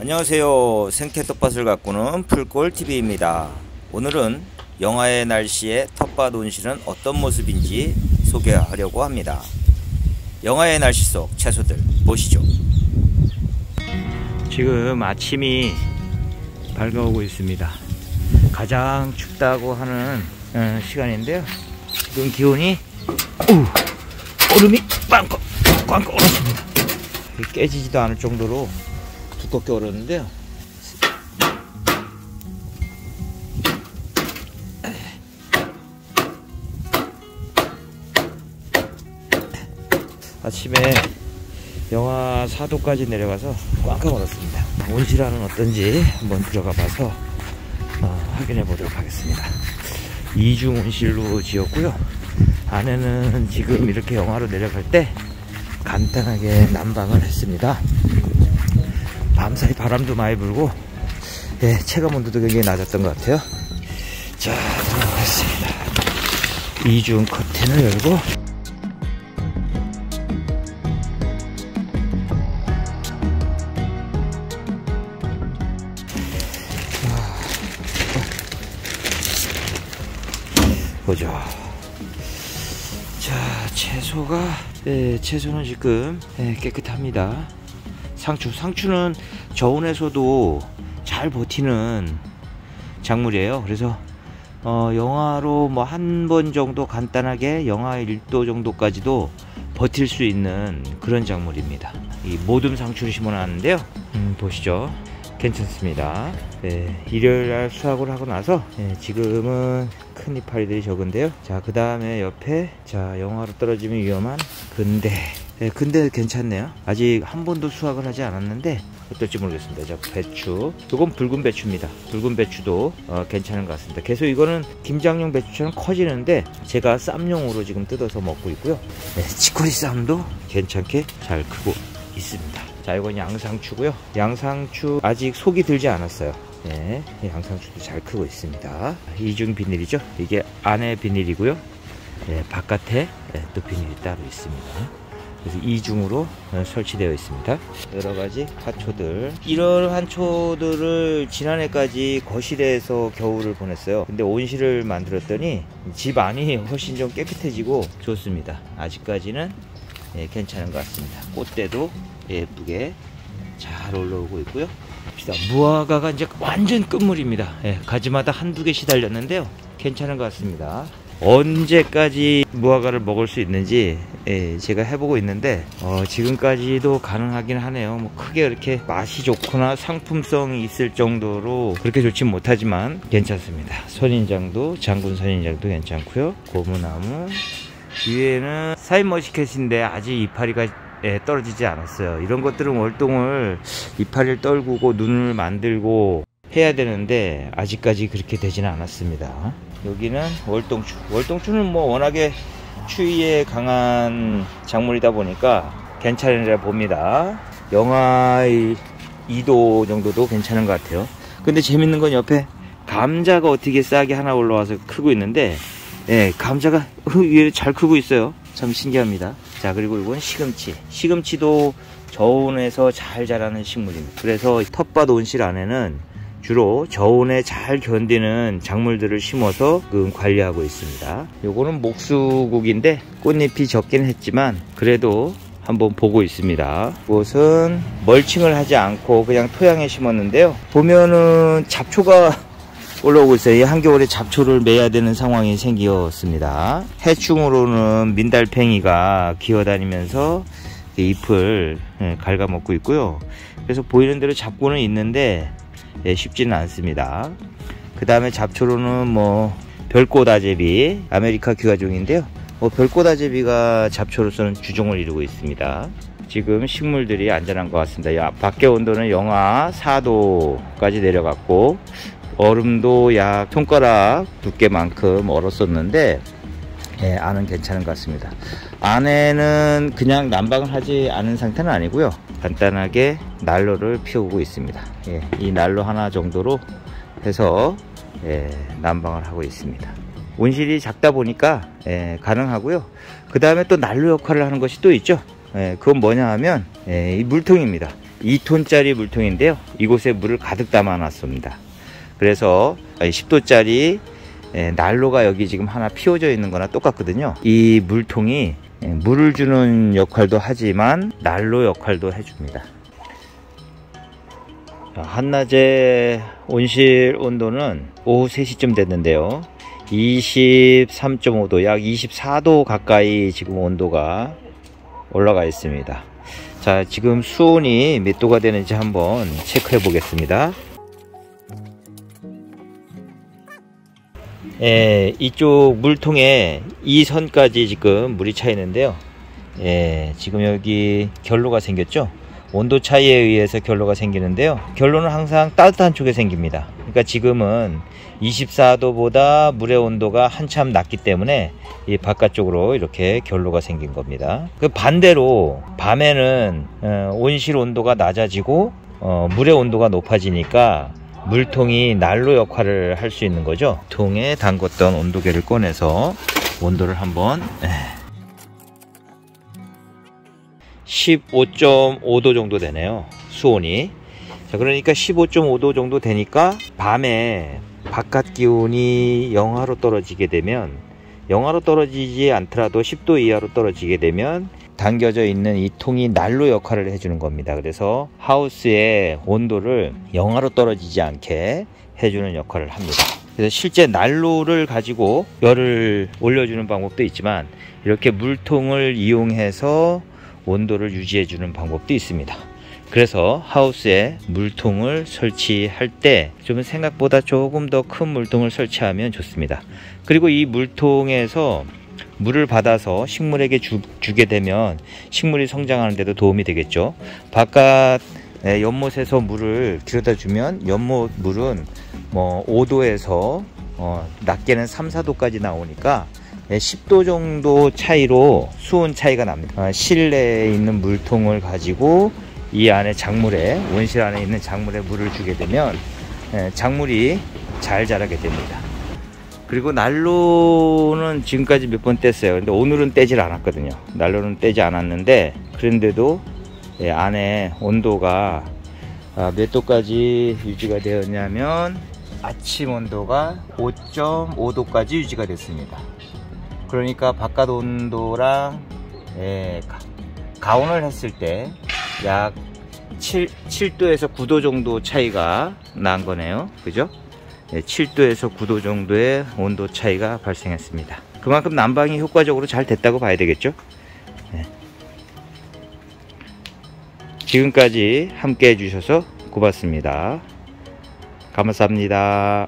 안녕하세요. 생태 텃밭을 가꾸는 풀골TV입니다. 오늘은 영하의 날씨에 텃밭 온실은 어떤 모습인지 소개하려고 합니다. 영하의 날씨 속 채소들 보시죠. 지금 아침이 밝아오고 있습니다. 가장 춥다고 하는 어, 시간인데요. 지금 기온이 오, 얼음이 빵빵 얼었습니다. 깨지지도 않을 정도로 두껍게 얼었는데요. 아침에 영하 4도까지 내려가서 꽝꽝 얼었습니다. 온실안은 어떤지 한번 들어가 봐서 어, 확인해 보도록 하겠습니다. 이중 온실로 지었고요. 안에는 지금 이렇게 영하로 내려갈 때 간단하게 난방을 했습니다. 밤사이 바람도 많이 불고 예, 체감 온도도 굉장히 낮았던 것 같아요. 자, 들어가겠습니다. 이중 커튼을 열고 보죠. 자, 채소가 예, 채소는 지금 예, 깨끗합니다. 상추, 상추는 저온에서도 잘 버티는 작물이에요. 그래서 어, 영하로 뭐 한 번 정도 간단하게 영하 1도 정도까지도 버틸 수 있는 그런 작물입니다. 이 모둠 상추를 심어놨는데요. 음, 보시죠. 괜찮습니다. 네, 일요일 날 수확을 하고 나서 네, 지금은 큰 이파리들이 적은데요. 자, 그 다음에 옆에 자 영하로 떨어지면 위험한 근대. 네, 근데 괜찮네요. 아직 한 번도 수확을 하지 않았는데 어떨지 모르겠습니다. 자, 배추. 이건 붉은 배추입니다. 붉은 배추도 어, 괜찮은 것 같습니다. 계속 이거는 김장용 배추처럼 커지는데 제가 쌈용으로 지금 뜯어서 먹고 있고요. 네, 치코리 쌈도 괜찮게 잘 크고 있습니다. 자, 이건 양상추고요. 양상추 아직 속이 들지 않았어요. 네, 양상추도 잘 크고 있습니다. 이중 비닐이죠. 이게 안에 비닐이고요. 네, 바깥에 네, 또 비닐이 따로 있습니다. 그래서 이중으로 설치되어 있습니다. 여러 가지 화초들. 이런 화초들을 지난해까지 거실에서 겨울을 보냈어요. 근데 온실을 만들었더니 집 안이 훨씬 좀 깨끗해지고 좋습니다. 아직까지는 예, 괜찮은 것 같습니다. 꽃대도 예쁘게 잘 올라오고 있고요. 봅시다. 무화과가 이제 완전 끝물입니다. 예, 가지마다 한두 개씩 달렸는데요. 괜찮은 것 같습니다. 언제까지 무화과를 먹을 수 있는지 예, 제가 해보고 있는데 어, 지금까지도 가능하긴 하네요. 뭐 크게 그렇게 맛이 좋거나 상품성이 있을 정도로 그렇게 좋진 못하지만 괜찮습니다. 선인장도 장군 선인장도 괜찮고요. 고무나무 위에는 사이머시켓인데 아직 이파리가 예, 떨어지지 않았어요. 이런 것들은 월동을 이파리를 떨구고 눈을 만들고 해야 되는데 아직까지 그렇게 되지는 않았습니다. 여기는 월동추. 월동추는 뭐 워낙에 추위에 강한 작물이다 보니까 괜찮으리라 봅니다. 영하 2도 정도도 괜찮은 것 같아요. 근데 재밌는 건 옆에 감자가 어떻게 싹이 하나 올라와서 크고 있는데 예, 감자가 잘 크고 있어요. 참 신기합니다. 자, 그리고 이건 시금치. 시금치도 저온에서 잘 자라는 식물입니다. 그래서 텃밭 온실 안에는 주로 저온에 잘 견디는 작물들을 심어서 관리하고 있습니다. 요거는 목수국인데 꽃잎이 적긴 했지만 그래도 한번 보고 있습니다. 이것은 멀칭을 하지 않고 그냥 토양에 심었는데요. 보면은 잡초가 올라오고 있어요. 이 한겨울에 잡초를 매야 되는 상황이 생겼습니다. 해충으로는 민달팽이가 기어다니면서 잎을 예, 갉아먹고 있고요. 그래서 보이는 대로 잡고는 있는데 예, 쉽지는 않습니다. 그 다음에 잡초로는 뭐 별꽃아제비, 아메리카 귀화종인데요. 뭐 별꽃아제비가 잡초로서는 주종을 이루고 있습니다. 지금 식물들이 안전한 것 같습니다. 야, 밖에 온도는 영하 4도까지 내려갔고 얼음도 약 손가락 두께만큼 얼었었는데 예, 안은 괜찮은 것 같습니다. 안에는 그냥 난방을 하지 않은 상태는 아니고요. 간단하게 난로를 피우고 있습니다. 예, 이 난로 하나 정도로 해서 예, 난방을 하고 있습니다. 온실이 작다 보니까 예, 가능하고요. 그 다음에 또 난로 역할을 하는 것이 또 있죠. 예, 그건 뭐냐 하면 예, 이 물통입니다. 2톤짜리 물통인데요. 이곳에 물을 가득 담아 놨습니다. 그래서 10도짜리 난로가 여기 지금 하나 피워져 있는 거나 똑같거든요. 이 물통이 예, 물을 주는 역할도 하지만 난로 역할도 해줍니다. 한낮에 온실 온도는 오후 3시쯤 됐는데요. 23.5도, 약 24도 가까이 지금 온도가 올라가 있습니다. 자, 지금 수온이 몇 도가 되는지 한번 체크해 보겠습니다. 예, 이쪽 물통에 이 선까지 지금 물이 차 있는데요. 예, 지금 여기 결로가 생겼죠. 온도 차이에 의해서 결로가 생기는데요. 결로는 항상 따뜻한 쪽에 생깁니다. 그러니까 지금은 24도보다 물의 온도가 한참 낮기 때문에 이 바깥쪽으로 이렇게 결로가 생긴 겁니다. 그 반대로 밤에는 어, 온실 온도가 낮아지고 어, 물의 온도가 높아지니까 물통이 난로 역할을 할 수 있는 거죠. 통에 담궜던 온도계를 꺼내서 온도를 한번 15.5도 정도 되네요. 수온이. 자, 그러니까 15.5도 정도 되니까 밤에 바깥 기온이 영하로 떨어지게 되면 영하로 떨어지지 않더라도 10도 이하로 떨어지게 되면 담겨져 있는 이 통이 난로 역할을 해주는 겁니다. 그래서 하우스의 온도를 영하로 떨어지지 않게 해주는 역할을 합니다. 그래서 실제 난로를 가지고 열을 올려주는 방법도 있지만 이렇게 물통을 이용해서 온도를 유지해 주는 방법도 있습니다. 그래서 하우스에 물통을 설치할 때 좀 생각보다 조금 더 큰 물통을 설치하면 좋습니다. 그리고 이 물통에서 물을 받아서 식물에게 주, 게 되면 식물이 성장하는 데도 도움이 되겠죠. 바깥 연못에서 물을 들여다 주면 연못 물은 뭐 5도에서 어, 낮게는 3, 4도까지 나오니까 10도 정도 차이로 수온 차이가 납니다. 어, 실내에 있는 물통을 가지고 이 안에 작물에 온실 안에 있는 작물에 물을 주게 되면 작물이 잘 자라게 됩니다. 그리고 난로는 지금까지 몇 번 뗐어요. 근데 오늘은 떼질 않았거든요. 난로는 떼지 않았는데 그런데도 안에 온도가 아, 몇 도까지 유지가 되었냐면 아침 온도가 5.5도까지 유지가 됐습니다. 그러니까 바깥 온도랑 예, 가온을 했을 때 약 7, 7도에서 9도 정도 차이가 난 거네요. 그죠? 예, 7도에서 9도 정도의 온도 차이가 발생했습니다. 그만큼 난방이 효과적으로 잘 됐다고 봐야 되겠죠? 예. 지금까지 함께 해주셔서 고맙습니다. 감사합니다.